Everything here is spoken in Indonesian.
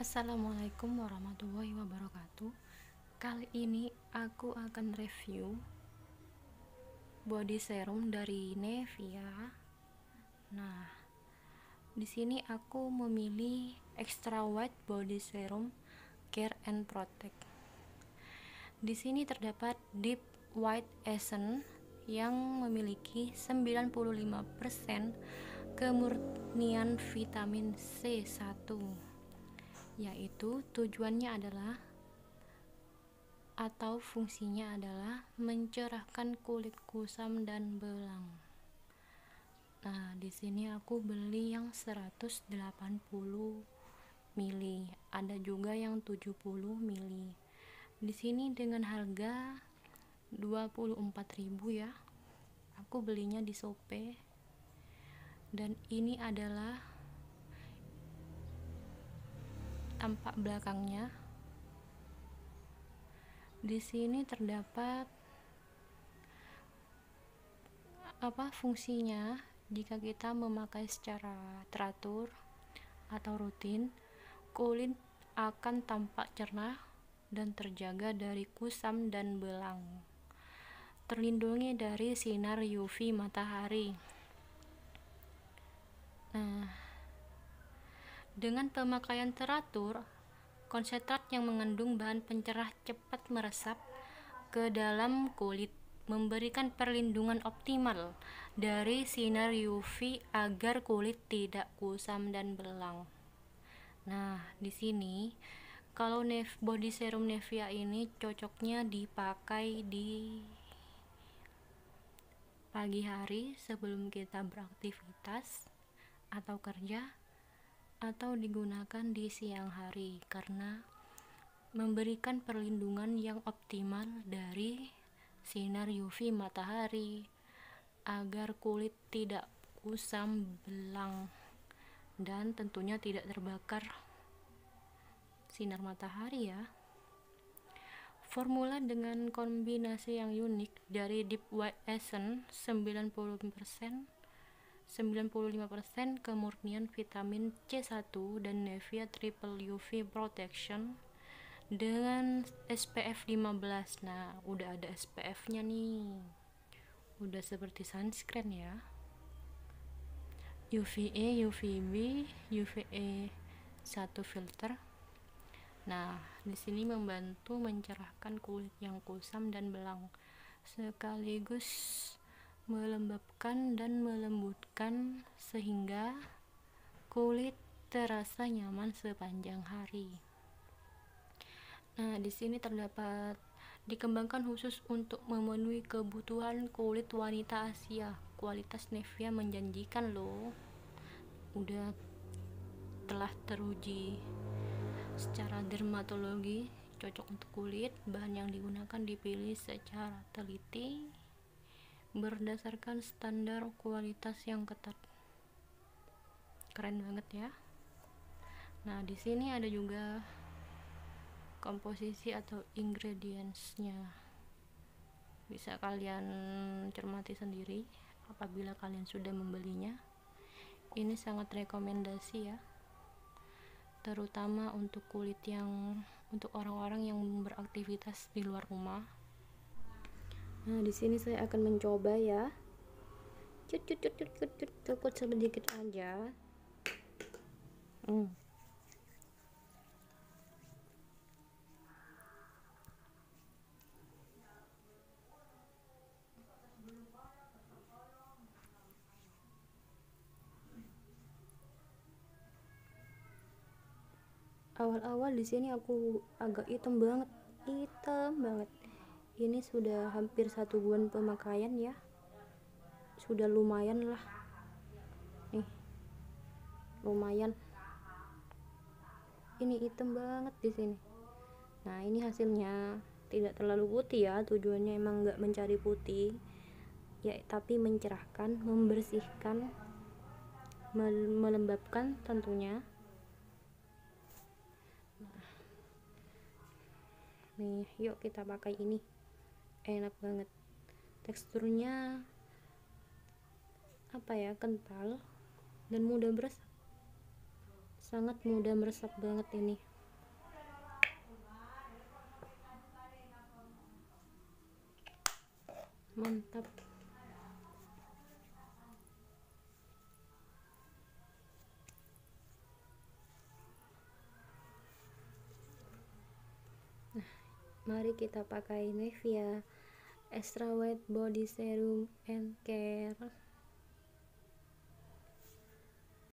Assalamualaikum warahmatullahi wabarakatuh. Kali ini aku akan review body serum dari Nevia. Nah, di sini aku memilih Extra White Body Serum Care and Protect. Di sini terdapat Deep White Essence yang memiliki 95% kemurnian vitamin C1 yaitu tujuannya adalah atau fungsinya adalah mencerahkan kulit kusam dan belang. Nah, di sini aku beli yang 180 mili, ada juga yang 70 mili. Di sini dengan harga 24.000 ya. Aku belinya di Shopee. Dan ini adalah tampak belakangnya. Di sini terdapat apa fungsinya jika kita memakai secara teratur atau rutin, kulit akan tampak cerah dan terjaga dari kusam dan belang. Terlindungi dari sinar UV matahari. Nah, dengan pemakaian teratur, konsentrat yang mengandung bahan pencerah cepat meresap ke dalam kulit, memberikan perlindungan optimal dari sinar UV agar kulit tidak kusam dan belang. Nah, di sini kalau body serum Nevia ini cocoknya dipakai di pagi hari sebelum kita beraktivitas atau kerja atau digunakan di siang hari karena memberikan perlindungan yang optimal dari sinar UV matahari agar kulit tidak kusam, belang dan tentunya tidak terbakar sinar matahari ya. Formula dengan kombinasi yang unik dari Deep White Essence 90% 95% kemurnian vitamin C1 dan Nevia Triple UV Protection dengan SPF 15 nah udah ada SPF nya nih. Udah seperti sunscreen ya. UVA, UVB, UVA satu filter. Nah di sini membantu mencerahkan kulit yang kusam dan belang sekaligus melembabkan dan melembutkan sehingga kulit terasa nyaman sepanjang hari. Nah, di sini terdapat dikembangkan khusus untuk memenuhi kebutuhan kulit wanita Asia. Kualitas Nevia menjanjikan loh. Udah telah teruji secara dermatologi cocok untuk kulit. Bahan yang digunakan dipilih secara teliti berdasarkan standar kualitas yang ketat. Keren banget ya. Nah, di sini ada juga komposisi atau ingredientsnya. Bisa kalian cermati sendiri apabila kalian sudah membelinya. Ini sangat rekomendasi ya. Terutama untuk kulit yang untuk orang-orang yang beraktivitas di luar rumah Nah, di sini saya akan mencoba ya. Cut cut cut cut cut, cut. cukup sedikit aja. Hmm. awal-awal di sini aku agak hitam banget hitam banget ini sudah hampir satu bulan pemakaian ya. Sudah lumayan lah. Nih lumayan. Ini hitam banget di sini. Nah ini hasilnya tidak terlalu putih ya. Tujuannya emang nggak mencari putih. Ya tapi mencerahkan membersihkan melembabkan tentunya. Nah, nih yuk kita pakai ini enak banget. Teksturnya apa ya kental dan mudah beres sangat mudah meresap banget ini. Mantap. Nah mari kita pakai Nevia extra white body serum and care